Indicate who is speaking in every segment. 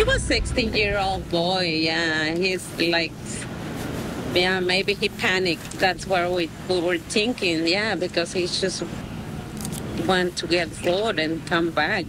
Speaker 1: He was 16 year old boy. Yeah, he's like, yeah, maybe he panicked. That's what we, we were thinking. Yeah, because he just went to get food and come back.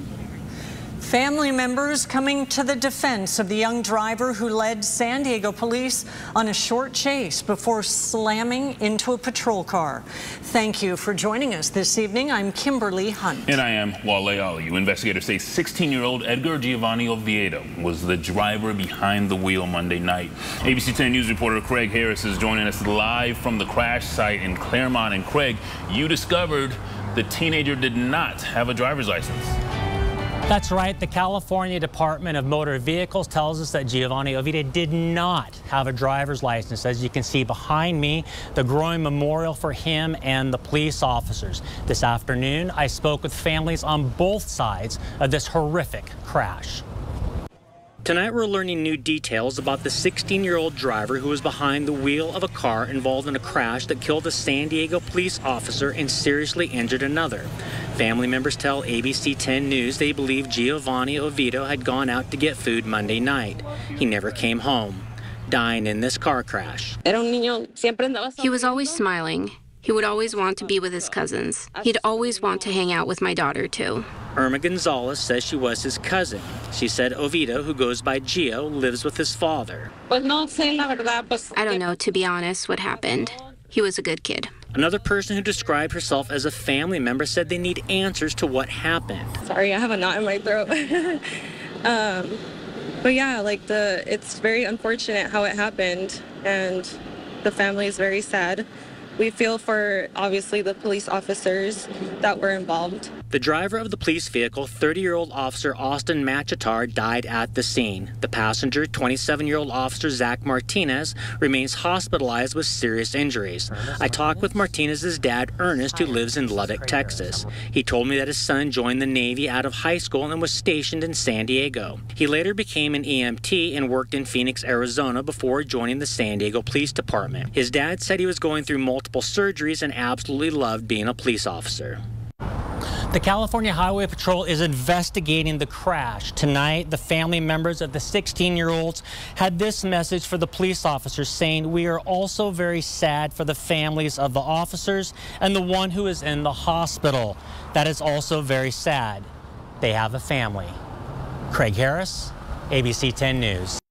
Speaker 2: Family members coming to the defense of the young driver who led San Diego police on a short chase before slamming into a patrol car. Thank you for joining us this evening. I'm Kimberly Hunt.
Speaker 3: And I am Wale Aliyu. Investigators say 16-year-old Edgar Giovanny Oviedo was the driver behind the wheel Monday night. ABC 10 News reporter Craig Harris is joining us live from the crash site in Clairemont. And Craig, you discovered the teenager did not have a driver's license.
Speaker 4: That's right. The California Department of Motor Vehicles tells us that Giovanny Oviedo did not have a driver's license. As you can see behind me, the growing memorial for him and the police officers. This afternoon, I spoke with families on both sides of this horrific crash. Tonight we're learning new details about the 16-year-old driver who was behind the wheel of a car involved in a crash that killed a San Diego police officer and seriously injured another. Family members tell ABC 10 News they believe Giovanny Oviedo had gone out to get food Monday night. He never came home, dying in this car crash.
Speaker 5: He was always smiling. He would always want to be with his cousins. He'd always want to hang out with my daughter, too.
Speaker 4: Irma Gonzalez says she was his cousin. She said Oviedo, who goes by Gio, lives with his father.
Speaker 5: I don't know, to be honest, what happened. He was a good kid.
Speaker 4: Another person who described herself as a family member said they need answers to what happened.
Speaker 6: Sorry, I have a knot in my throat. um, but yeah, like the, it's very unfortunate how it happened, and the family is very sad. We feel for obviously the police officers that were involved.
Speaker 4: The driver of the police vehicle, 30-year-old officer Austin Machitar, died at the scene. The passenger, 27-year-old officer Zach Martinez, remains hospitalized with serious injuries. I talked with Martinez's dad, Ernest, who lives in Lubbock, Texas. He told me that his son joined the Navy out of high school and was stationed in San Diego. He later became an EMT and worked in Phoenix, Arizona before joining the San Diego Police Department. His dad said he was going through multiple surgeries and absolutely loved being a police officer. The California Highway Patrol is investigating the crash. Tonight, the family members of the 16-year-olds had this message for the police officers saying, we are also very sad for the families of the officers and the one who is in the hospital. That is also very sad. They have a family. Craig Harris, ABC 10 News.